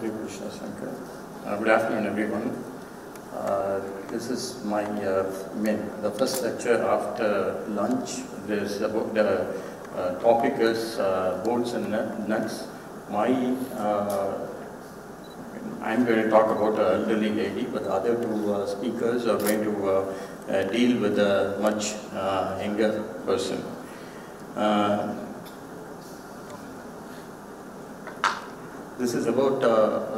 Hare Krishna Shankar. Uh, good afternoon, everyone. Uh, this is my uh, main, the first lecture after lunch. This about the uh, topic is uh, bolts and nuts. My uh, I'm going to talk about an elderly lady, but the other two speakers are going to deal with a much younger person. This is about uh,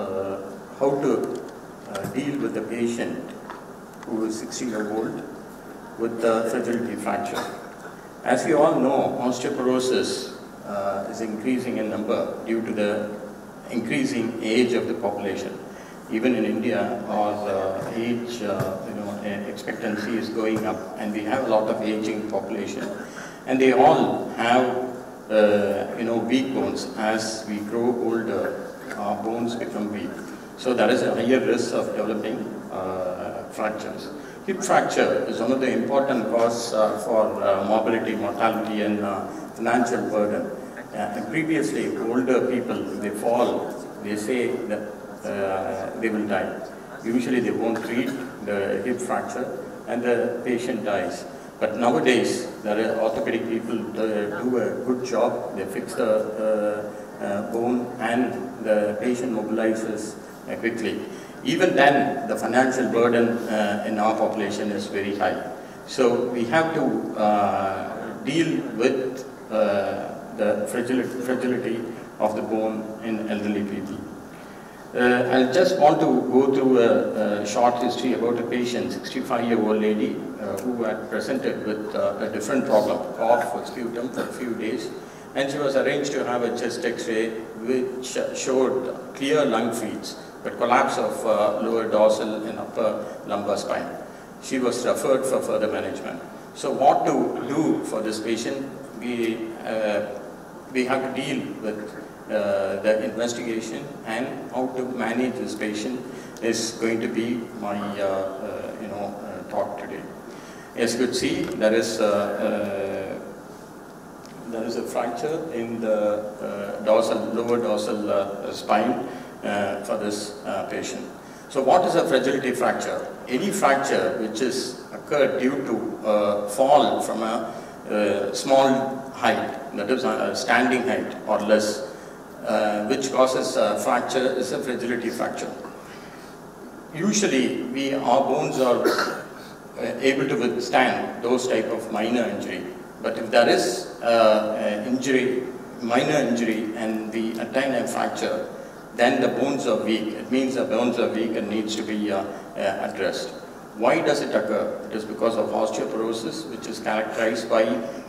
uh, how to uh, deal with a patient who is 60 years old with uh, fragility fracture. As we all know, osteoporosis uh, is increasing in number due to the increasing age of the population. Even in India, our uh, age, uh, you know, expectancy is going up, and we have a lot of aging population, and they all have, you know, weak bones. As we grow older, our bones become weak. So there is a higher risk of developing uh, fractures. Hip fracture is one of the important causes uh, for uh, morbidity, mortality, and uh, financial burden. Uh, and previously, older people, they fall, they say that they will die. Usually, they won't treat the hip fracture, and the patient dies. But nowadays, there are orthopedic people uh, do a good job. They fix the uh, bone, and the patient mobilizes uh, quickly. Even then, the financial burden uh, in our population is very high. So we have to uh, deal with uh, the fragility, of the bone in elderly people. Uh, I just want to go through a, a short history about a patient, 65-year-old lady, uh, who had presented with uh, a different problem, cough with sputum for a few days, and she was arranged to have a chest X-ray which showed clear lung fields, but collapse of uh, lower dorsal and upper lumbar spine. She was referred for further management. So what to do for this patient? We, uh, we have to deal with uh, the investigation and how to manage this patient is going to be my uh, uh, you know uh, talk today. As you could see, there is there is a fracture in the uh, dorsal lower dorsal uh, spine uh, for this patient. So what is a fragility fracture? Any fracture which is occurred due to fall from a small height, that is a standing height or less, uh, which causes a fracture is a fragility fracture. Usually, we, our bones are able to withstand those type of minor injury. But if there is uh, injury, minor injury, and the attain a fracture, then the bones are weak. It means the bones are weak and needs to be uh, uh, addressed. Why does it occur? It is because of osteoporosis, which is characterized by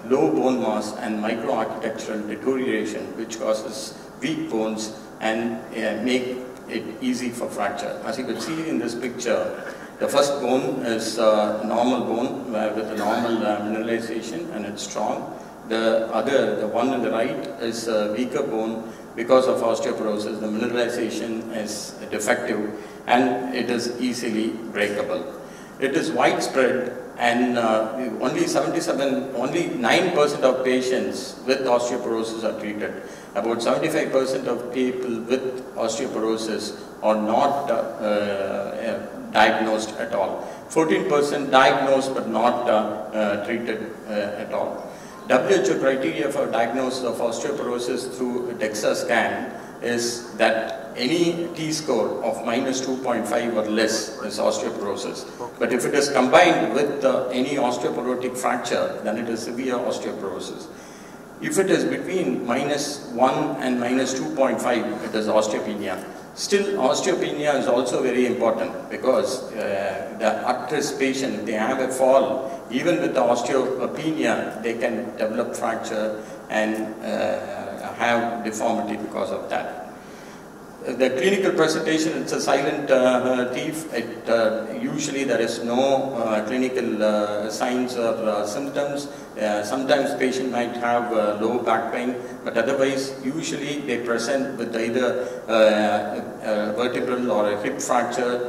low bone mass and microarchitectural deterioration, which causes weak bones and uh, make it easy for fracture. As you can see in this picture, the first bone is a normal bone uh, with a normal uh, mineralization and it's strong. The other, the one on the right, is a weaker bone because of osteoporosis. The mineralization is defective and it is easily breakable. It is widespread and uh, only 77, only 9% of patients with osteoporosis are treated. About 75% of people with osteoporosis are not uh, uh, diagnosed at all. 14% diagnosed but not uh, uh, treated uh, at all. WHO criteria for diagnosis of osteoporosis through DEXA scan is that any T-score of minus 2.5 or less is osteoporosis. But if it is combined with uh, any osteoporotic fracture, then it is severe osteoporosis. If it is between minus 1 and minus 2.5, it is osteopenia. Still, osteopenia is also very important because uh, the at-risk patient, they have a fall, even with the osteopenia, they can develop fracture and uh, have deformity because of that. The clinical presentation, it's a silent uh, thief. It, uh, usually there is no uh, clinical uh, signs or uh, symptoms. Uh, sometimes patient might have low back pain, but otherwise usually they present with either a vertebral or a hip fracture,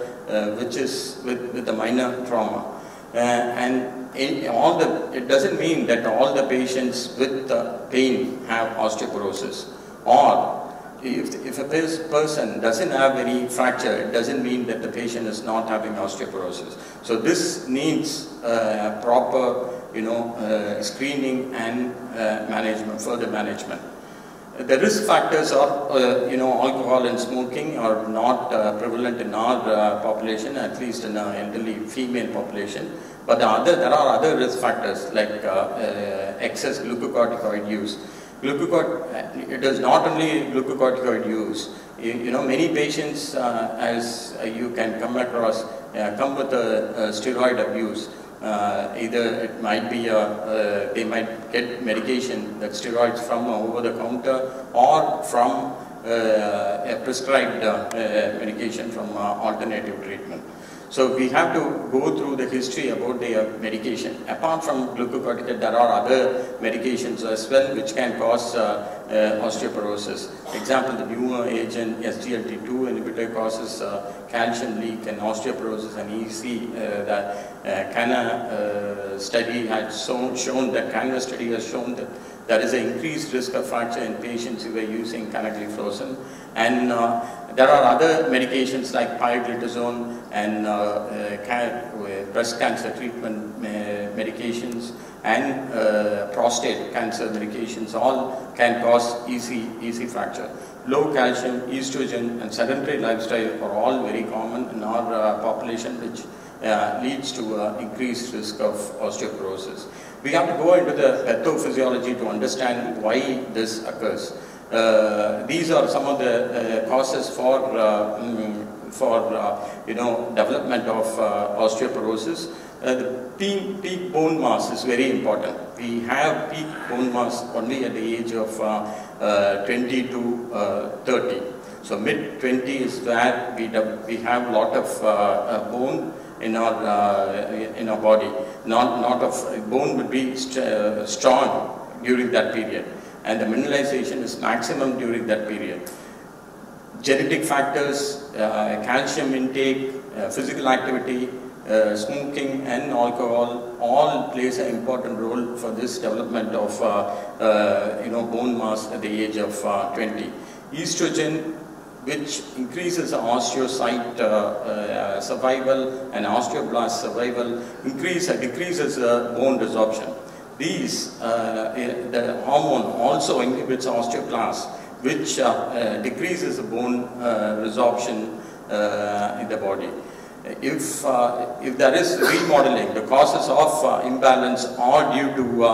which is with, with a minor trauma. And in all the, it doesn't mean that all the patients with pain have osteoporosis or if, if a person doesn't have any fracture, it doesn't mean that the patient is not having osteoporosis. So this needs uh, proper, you know, uh, screening and uh, management, further management. The risk factors are, uh, you know, alcohol and smoking are not uh, prevalent in our uh, population, at least in our elderly female population. But the other, there are other risk factors like excess glucocorticoid use. Glucocorticoid, it is not only glucocorticoid use. You, you know, many patients, uh, as you can come across, uh, come with a, a steroid abuse. Uh, either it might be a, uh, they might get medication, that steroids from over the counter or from uh, a prescribed uh, uh, medication from uh, alternative treatment. So we have to go through the history about the uh, medication. Apart from glucocorticoid, there are other medications as well which can cause uh, uh, osteoporosis. Example, the newer agent SGLT2 inhibitor causes uh, calcium leak and osteoporosis and EC. Uh, the uh, CANA uh, study has shown, shown that CANA study has shown that there is an increased risk of fracture in patients who are using canagliflozin. And uh, there are other medications like pioglitazone and uh, uh, uh, breast cancer treatment uh, medications and prostate cancer medications all can cause easy, easy fracture. Low calcium, estrogen and sedentary lifestyle are all very common in our population which uh, leads to uh, increased risk of osteoporosis. We have to go into the pathophysiology to understand why this occurs. Uh, these are some of the uh, causes for uh, mm, for uh, you know development of uh, osteoporosis. The peak, peak bone mass is very important. We have peak bone mass only at the age of uh, uh, 20 to uh, 30. So mid 20 is where we, we have lot of bone in our in our body. Not not of bone would be st- strong during that period, and the mineralization is maximum during that period. Genetic factors, uh, calcium intake, uh, physical activity, uh, smoking, and alcohol all plays an important role for this development of uh, uh, you know bone mass at the age of uh, 20. Estrogen which increases osteocyte uh, uh, survival and osteoblast survival, increase, uh, decreases bone resorption. These, uh, eh, the hormone also inhibits osteoclast, which uh, uh, decreases the bone uh, resorption in the body. If, if there is remodeling, the causes of imbalance are due to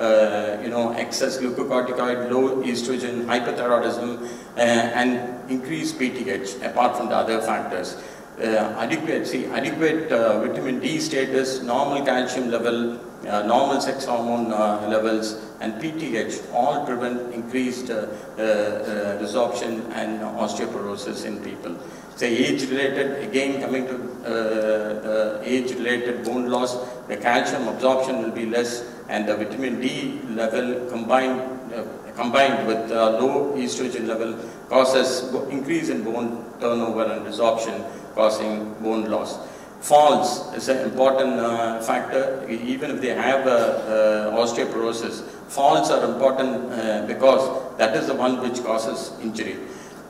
uh, you know, excess glucocorticoid, low estrogen, hyperthyroidism, uh, and increased PTH, apart from the other factors. Uh, adequate, see, adequate uh, vitamin D status, normal calcium level, uh, normal sex hormone levels, and PTH all prevent increased resorption and osteoporosis in people. Say age-related, again coming to age-related bone loss, the calcium absorption will be less, and the vitamin D level combined uh, combined with uh, low estrogen level causes increase in bone turnover and resorption, causing bone loss. Falls is an important uh, factor, even if they have osteoporosis. Falls are important uh, because that is the one which causes injury.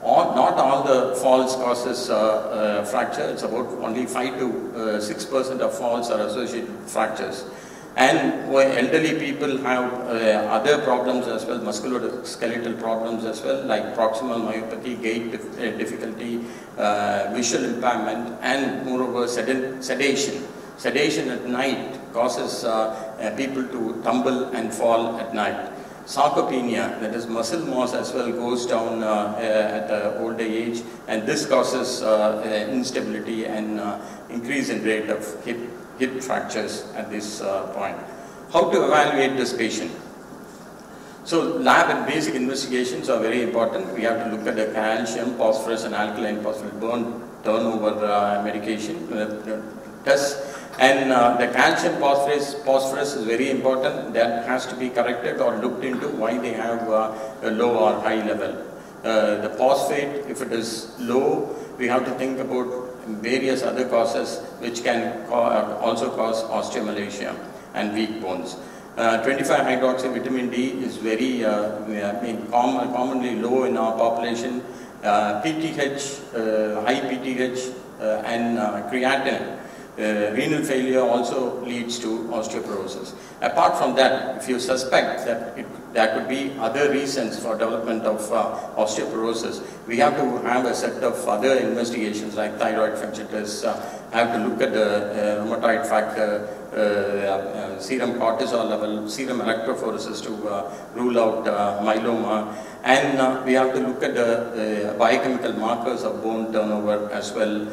All, not all the falls causes uh, uh, fracture. It's about only 5 to uh, 6 percent of falls are associated with fractures. And elderly people have uh, other problems as well, musculoskeletal problems as well, like proximal myopathy, gait uh, difficulty, uh, visual impairment, and moreover seden- sedation. Sedation at night causes uh, uh, people to tumble and fall at night. Sarcopenia, that is muscle mass as well, goes down at older age, and this causes instability and increase in rate of hip, hip fractures at this uh, point. How to evaluate this patient? So lab and basic investigations are very important. We have to look at the calcium, phosphorus, and alkaline phosphorus bone turnover uh, medication uh, tests. And uh, the calcium phosphorus, phosphorus is very important. That has to be corrected or looked into why they have uh, a low or high level. Uh, the phosphate, if it is low, we have to think about various other causes which can ca- also cause osteomalacia and weak bones. Uh, 25 hydroxy vitamin D is very uh, com commonly low in our population. Uh, PTH, uh, high PTH uh, and uh, creatinine. renal failure also leads to osteoporosis. Apart from that, if you suspect that it, there could be other reasons for development of uh, osteoporosis, we have to have a set of other investigations like thyroid function tests, uh, have to look at the uh, rheumatoid factor, uh, uh, uh, serum cortisol level, serum electrophoresis to uh, rule out uh, myeloma. And we have to look at the biochemical markers of bone turnover as well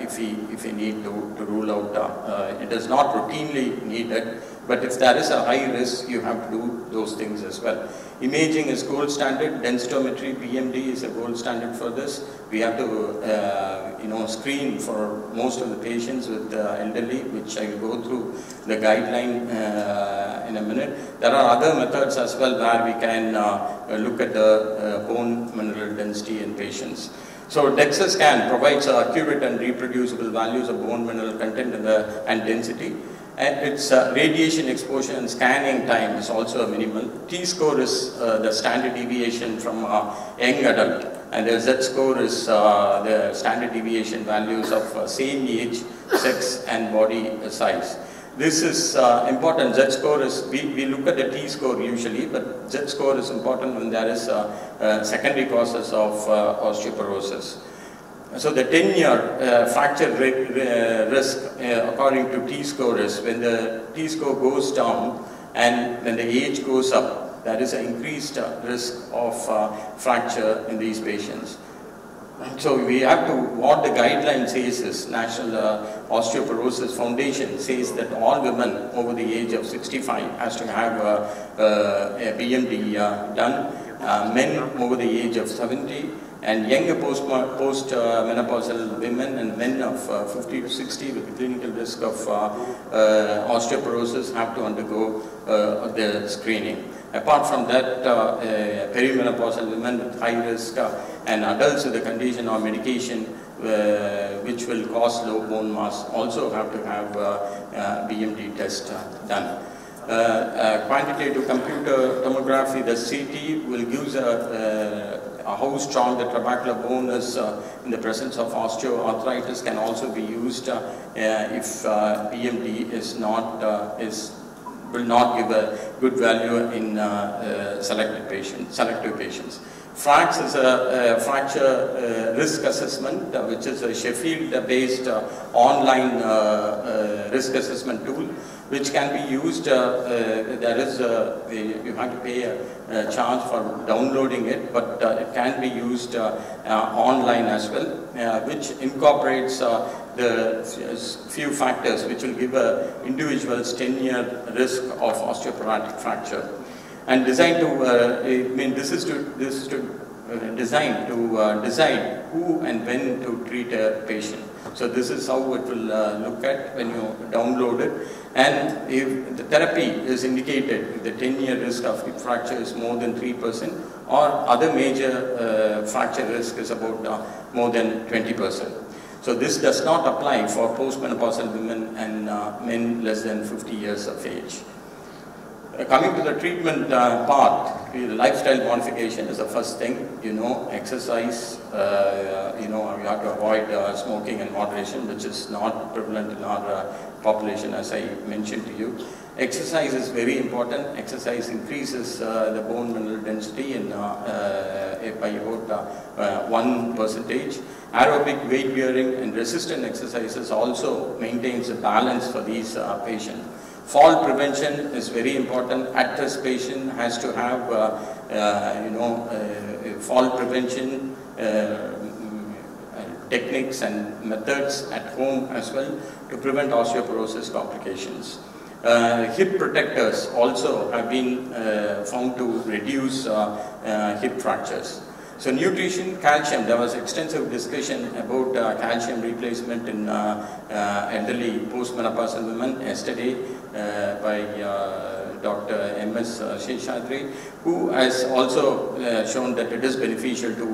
if, we, if we need to, to rule out. it is not routinely needed, but if there is a high risk, you have to do those things as well. Imaging is gold standard, densitometry, BMD is a gold standard for this. We have to, uh, you know, screen for most of the patients with uh, elderly, which I will go through the guideline uh, in a minute. There are other methods as well where we can uh, look at the uh, bone mineral density in patients. So DEXA scan provides accurate and reproducible values of bone mineral content the, and density and its uh, radiation exposure and scanning time is also a minimal. T-score is uh, the standard deviation from a young adult and the Z-score is uh, the standard deviation values of uh, same age, sex and body size. This is uh, important, Z-score is, we, we look at the T-score usually, but Z-score is important when there is uh, secondary causes of osteoporosis. So the 10-year uh, fracture uh, risk uh, according to T-score is when the T-score goes down and when the age goes up, there is an increased risk of fracture in these patients. So we have to, what the guideline says is, National uh, Osteoporosis Foundation says that all women over the age of 65 has to have a BMD done. men over the age of 70 and younger post, uh, menopausal women and men of uh, 50 to 60 with clinical risk of uh, uh, osteoporosis have to undergo uh, the screening. Apart from that, uh, perimenopausal women with high risk and adults with the condition or medication which will cause low bone mass also have to have BMD test done. Uh, quantitative computer tomography, the CT will give a uh, how strong the trabecular bone is uh, in the presence of osteoarthritis can also be used uh, uh if uh, BMD is not uh, is will not give a good value in selected patients, selective patients. FRAX is a, a fracture uh, risk assessment, uh, which is a Sheffield-based uh, online uh, uh, risk assessment tool which can be used, uh, there is, a, you have to pay a, a, charge for downloading it, but it can be used online as well, which incorporates the few factors which will give a individual's 10-year risk of osteoporotic fracture. And designed to, uh, I mean, this is to, this is to uh, to uh, decide who and when to treat a patient. So this is how it will uh, look at when you download it. And if the therapy is indicated, the 10-year risk of hip fracture is more than 3% or other major uh, fracture risk is about uh, more than 20%. So this does not apply for postmenopausal women and uh, men less than 50 years of age. Uh, coming to the treatment uh, part, lifestyle modification is the first thing. You know, exercise, uh, you know, you have to avoid uh, smoking and moderation, which is not prevalent in our uh, population, as I mentioned to you. Exercise is very important. Exercise increases uh, the bone mineral density in, by about one percentage. Aerobic weight bearing and resistant exercises also maintains a balance for these patients. Fall prevention is very important. At-risk patient has to have, uh, uh, you know, uh, fall prevention uh, techniques and methods at home as well to prevent osteoporosis complications. Uh, hip protectors also have been uh, found to reduce hip fractures. So nutrition, calcium, there was extensive discussion about uh, calcium replacement in uh, uh, elderly postmenopausal women yesterday uh, by uh, Dr. M.S. Seshadri, who has also uh, shown that it is beneficial to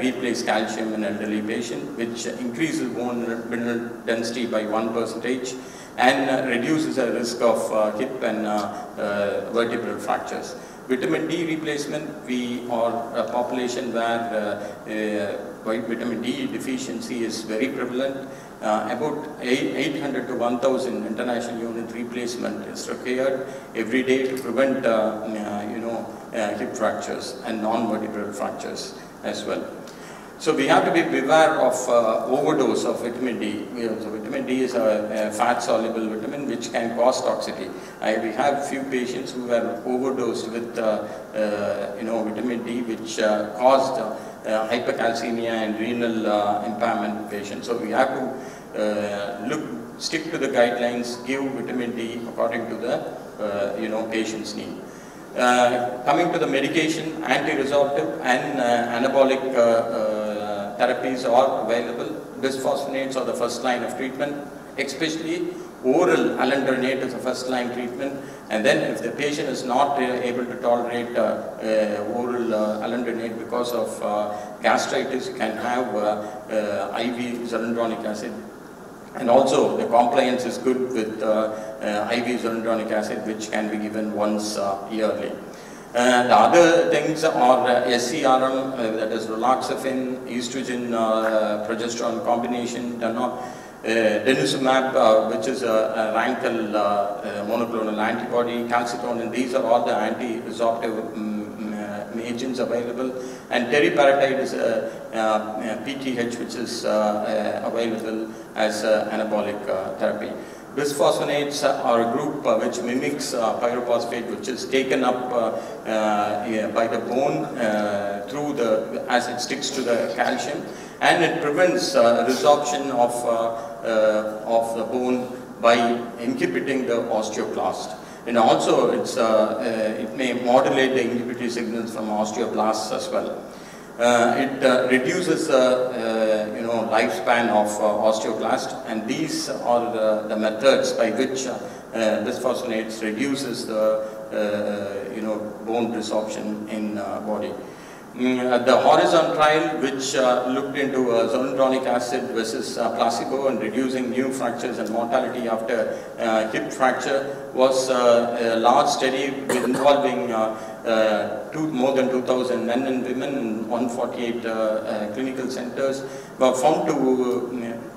replace calcium in elderly patient, which increases bone mineral density by one percentage and uh, reduces the risk of uh, hip and uh, uh, vertebral fractures. Vitamin D replacement, we are a population where vitamin D deficiency is very prevalent. Uh, about 800 to 1000 international unit replacement is required every day to prevent, uh, uh, you know, uh, hip fractures and non-vertebral fractures as well. So we have to be beware of uh, overdose of vitamin D. So vitamin D is a, a fat-soluble vitamin which can cause toxicity. I, we have few patients who were overdosed with, uh, uh, you know, vitamin D which uh, caused hypercalcemia and renal uh, impairment patients. So we have to uh, look, stick to the guidelines, give vitamin D according to the, uh, you know, patient's need. Uh, coming to the medication, anti-resorptive and uh, anabolic uh, uh, therapies are available. Bisphosphonates are the first line of treatment, especially oral alendronate is the first line treatment. And then if the patient is not uh, able to tolerate uh, uh, oral alendronate because of gastritis, you can have IV zoledronic acid and also the compliance is good with IV zoledronic acid which can be given once yearly. The other things are uh, SERM, uh, that is raloxifene, estrogen, uh, progesterone combination, uh, denosumab, uh, which is a, a uh, uh, monoclonal antibody, calcitonin, these are all the anti-resorptive um, uh, agents available. And teriparatide is a, uh, PTH which is uh, uh, available as uh, anabolic uh, therapy. Bisphosphonates are a group uh, which mimics uh, pyrophosphate which is taken up uh, uh, by the bone uh, through the, as it sticks to the calcium and it prevents uh, resorption of, uh, uh, of the bone by inhibiting the osteoclast. And also it's, uh, uh, it may modulate the inhibitory signals from osteoblasts as well. Uh, it uh, reduces the uh, you know lifespan of uh, osteoclast and these are the, the methods by which uh, uh, bisphosphonates reduces the uh, you know bone resorption in uh, body. Mm, the Horizon trial, which uh, looked into uh, zoledronic acid versus uh, placebo and reducing new fractures and mortality after uh, hip fracture, was uh, a large study involving uh, two, more than 2,000 men and women in 148 uh, uh, clinical centers. Were found to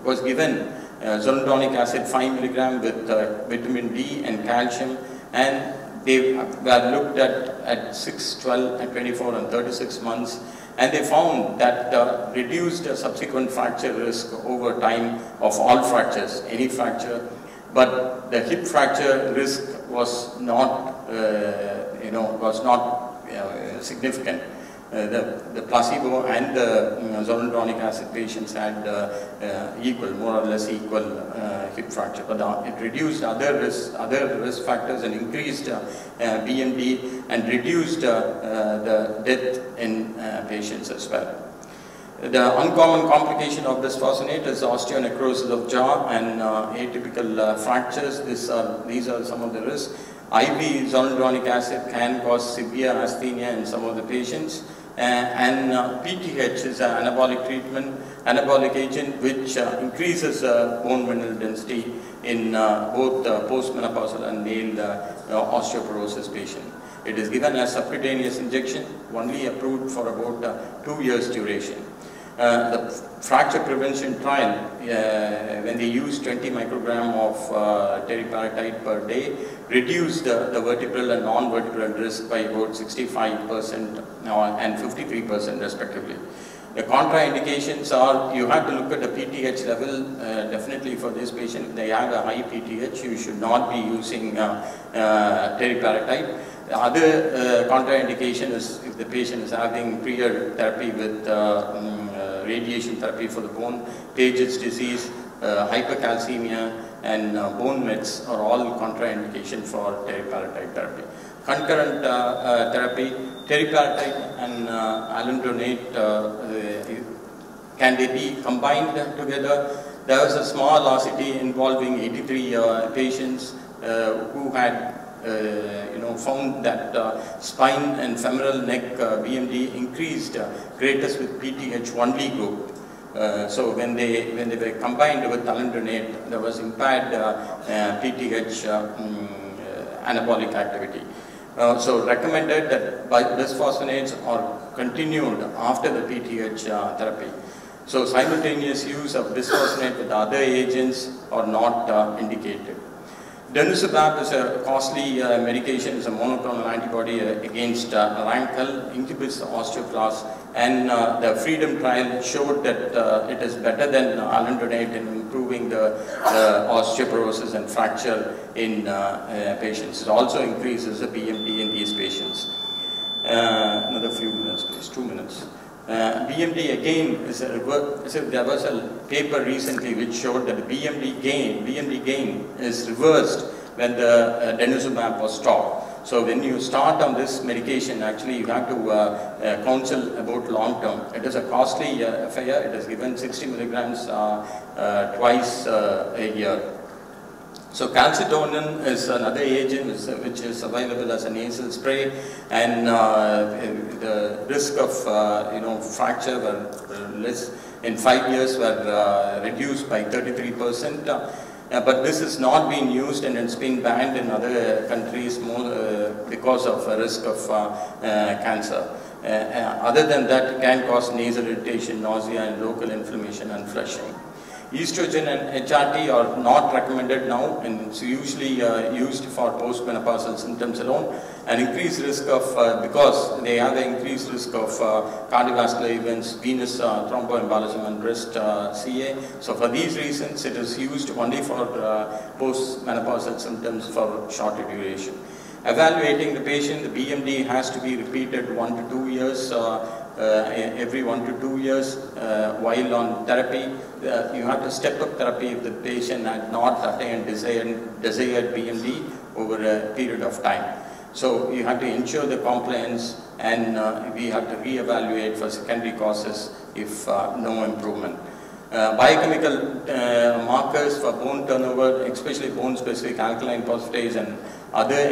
was given zoledronic acid 5 milligram with vitamin D and calcium and they were looked at at 6, 12, and 24 and 36 months and they found that uh, reduced subsequent fracture risk over time of all fractures, any fracture, but the hip fracture risk was not, uh, you know, was not uh, significant. Uh, the, the placebo and the you know, zoledronic acid patients had uh, uh, equal, more or less equal hip fracture, but it reduced other risk, other risk factors and increased BMD and reduced the death in patients as well. The uncommon complication of bisphosphonate is osteonecrosis of jaw and uh, atypical uh, fractures. This are, these are some of the risks. IV zoledronic acid can cause severe asthenia in some of the patients. Uh, and uh, PTH is an anabolic treatment, anabolic agent which uh, increases uh, bone mineral density in uh, both uh, postmenopausal and male uh, uh, osteoporosis patient. It is given as subcutaneous injection, only approved for about uh, two years duration. Uh, the fracture prevention trial, uh, when they use 20 microgram of uh, teriparatide per day, reduced the, the vertebral and non-vertebral risk by about 65% uh, and 53% respectively. The contraindications are, you have to look at the PTH level, uh, definitely for this patient, if they have a high PTH, you should not be using uh, uh, teriparatide. The other uh, contraindication is if the patient is having prior therapy with um, radiation therapy for the bone, Paget's disease, hypercalcemia, and uh, bone mets are all contraindication for teriparatide therapy. Concurrent uh, uh, therapy, teriparatide and alendronate, can they be combined together? There was a small RCT involving 83 uh, patients uh, who had uh, you know, found that spine and femoral neck BMD increased greatest with PTH only group. Uh, so when they when they were combined with alendronate, there was impaired uh, uh, PTH uh, mm, anabolic activity. Uh, so recommended that bisphosphonates are continued after the PTH uh, therapy. So simultaneous use of bisphosphonate with other agents are not uh, indicated. Denosumab is a costly medication, it's a monoclonal antibody against uh, RANKL, inhibits osteoclast, and uh, the FREEDOM trial showed that uh, it is better than alendronate in improving the osteoporosis and fracture in uh, uh, patients. It also increases the BMD in these patients. Uh, another few minutes, please, two minutes. Uh, BMD again is a there was a paper recently which showed that the BMD gain BMD gain is reversed when the uh, denosumab was stopped. So when you start on this medication, actually you have to uh, uh, counsel about long term. It is a costly uh, affair. It is given 60 milligrams uh, uh, twice uh, a year. So calcitonin is another agent which, is available as a nasal spray and the risk of you know fracture were less in five years were reduced by 33 percent. Uh, but this is not being used and it's been banned in other countries more uh, because of a risk of uh, uh, cancer. Uh, other than that, it can cause nasal irritation, nausea, and local inflammation and flushing. Estrogen and HRT are not recommended now and it's usually uh, used for postmenopausal symptoms alone. and increased risk of, uh, because they have an increased risk of uh, cardiovascular events, venous uh, thromboembolism and breast uh, CA. So for these reasons, it is used only for uh, postmenopausal symptoms for shorter duration. Evaluating the patient, the BMD has to be repeated one to two years, every one to two years uh, while on therapy. Uh, you have to step up therapy if the patient had not attained desired, desired BMD over a period of time. So you have to ensure the compliance and uh, we have to re-evaluate for secondary causes if uh, no improvement. Uh, biochemical uh, markers for bone turnover, especially bone-specific alkaline phosphatase and other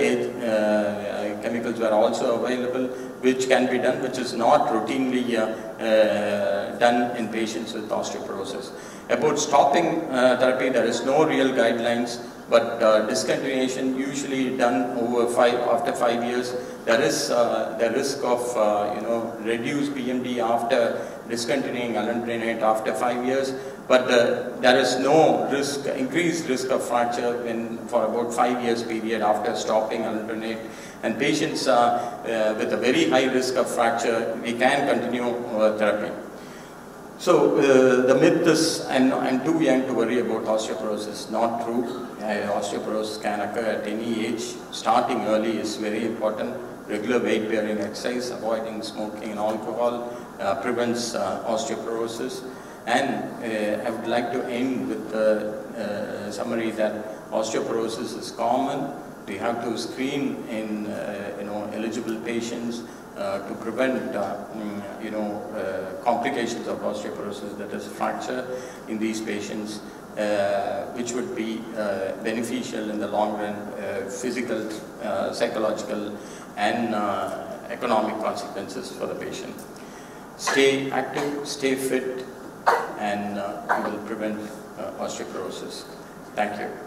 uh, chemicals were also available, which can be done, which is not routinely uh, uh, done in patients with osteoporosis. About stopping uh, therapy, there is no real guidelines, but uh, discontinuation usually done over five after five years. There is uh, the risk of uh, you know reduced BMD after discontinuing alendronate after five years, but uh, there is no risk, increased risk of fracture when for about five years period after stopping alendronate. And patients uh, uh, with a very high risk of fracture, we can continue uh, therapy. So uh, the myth is, I'm, I'm too young to worry about osteoporosis. Not true. Uh, osteoporosis can occur at any age. Starting early is very important. Regular weight bearing exercise, avoiding smoking and alcohol uh, prevents uh, osteoporosis. And uh, I would like to end with the uh, summary that osteoporosis is common. We have to screen in uh, you know eligible patients uh, to prevent uh, mm, you know uh, complications of osteoporosis, that is fracture in these patients, which would be beneficial in the long run, physical, psychological, and economic consequences for the patient. Stay active, stay fit, and uh, we will prevent uh, osteoporosis. Thank you.